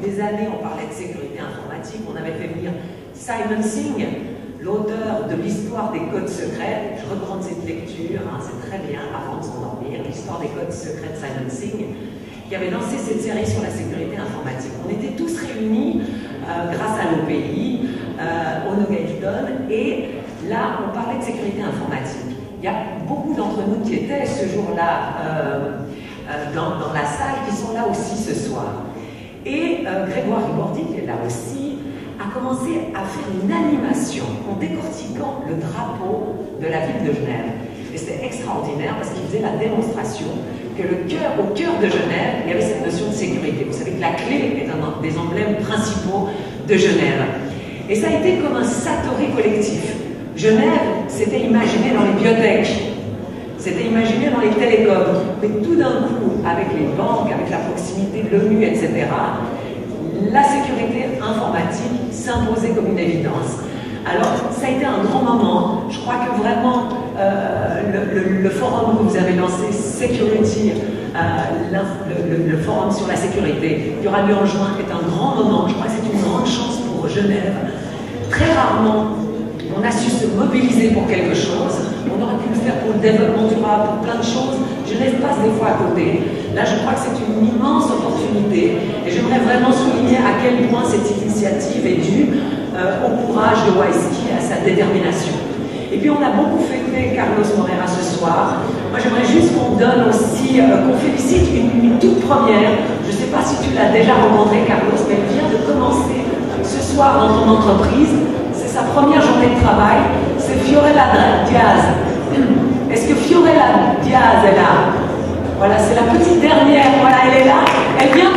des années, on parlait de sécurité informatique. On avait fait venir Simon Singh, l'auteur de l'histoire des codes secrets. Je reprends cette lecture, hein, c'est très bien, avant de s'endormir, l'histoire des codes secrets de Simon Singh, qui avait lancé cette série sur la sécurité informatique. On était tous réunis euh, grâce à pays, euh, au Nogelston, et là, on parlait de sécurité informatique. Il y a beaucoup d'entre nous qui étaient ce jour-là euh, dans, dans, la salle qui sont là aussi ce soir. Et Grégoire Ribordi, qui est là aussi, a commencé à faire une animation en décortiquant le drapeau de la ville de Genève. Et c'était extraordinaire parce qu'il faisait la démonstration que le cœur, au cœur de Genève, il y avait cette notion de sécurité. Vous savez que la clé est un des emblèmes principaux de Genève. Et ça a été comme un satori collectif. Genève, c'était imaginé dans les bibliothèques, c'était imaginé dans les télécoms. Mais tout d'un coup, avec les banques, avec la proximité de l'ONU, etc., la sécurité informatique s'imposait comme une évidence. Alors, ça a été un grand moment. Je crois que vraiment, euh, le, forum que vous avez lancé, Security, euh, le, forum sur la sécurité, qui aura lieu en juin, est un grand moment. Je crois que c'est une grande chance pour Genève. Très rarement, on a su se mobiliser pour quelque chose. On aurait pu le faire pour le développement durable, pour plein de choses. Genève passe des fois à côté. Là, je crois que c'est une immense opportunité et j'aimerais vraiment souligner à quel point cette initiative est due euh, au courage de Waiski à sa détermination. Et puis, on a beaucoup fêté Carlos Morera ce soir. Moi, j'aimerais juste qu'on donne aussi, euh, qu'on félicite une, toute première. Je ne sais pas si tu l'as déjà rencontré, Carlos, mais elle vient de commencer ce soir dans ton entreprise. C'est sa première journée de travail. C'est Fiorella Diaz. Est-ce que Fiorella Diaz est là? Voilà, c'est la petite dernière. Voilà, elle est là. Elle vient